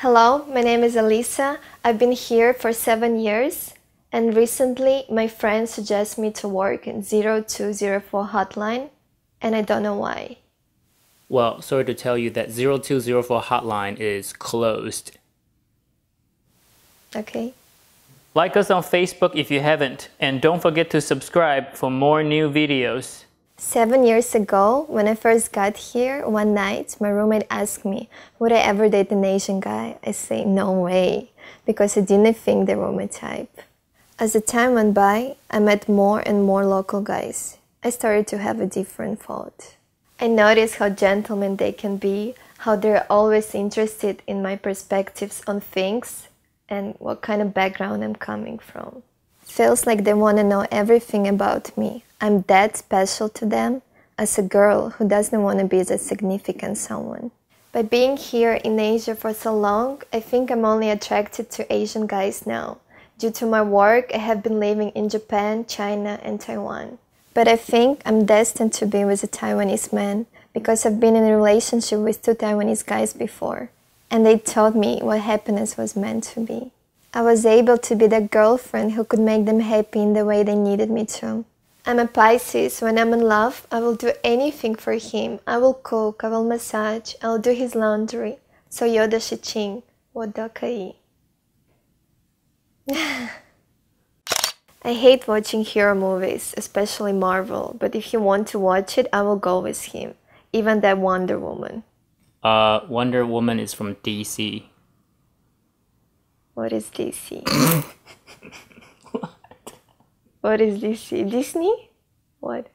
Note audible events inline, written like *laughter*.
Hello, my name is Alisa. I've been here for seven years, and recently my friend suggested me to work in 0204 hotline, and I don't know why. Well, sorry to tell you that 0204 hotline is closed. Okay. Like us on Facebook if you haven't, and don't forget to subscribe for more new videos. Seven years ago, when I first got here, one night my roommate asked me, Would I ever date an Asian guy? I say, No way, because I didn't think they were my type. As the time went by, I met more and more local guys. I started to have a different thought. I noticed how gentlemen they can be, how they're always interested in my perspectives on things, and what kind of background I'm coming from. Feels like they want to know everything about me. I'm that special to them as a girl who doesn't want to be a significant someone. By being here in Asia for so long, I think I'm only attracted to Asian guys now. Due to my work, I have been living in Japan, China, and Taiwan. But I think I'm destined to be with a Taiwanese man because I've been in a relationship with two Taiwanese guys before, and they told me what happiness was meant to be. I was able to be the girlfriend who could make them happy in the way they needed me to. I'm a Pisces. When I'm in love, I will do anything for him. I will cook, I will massage, I will do his laundry. So 有的事情我都可以. *laughs* I hate watching hero movies, especially Marvel, but if you want to watch it, I will go with him. Even that Wonder Woman. Uh, Wonder Woman is from DC. What is DC? *laughs* what? is DC? Disney? What?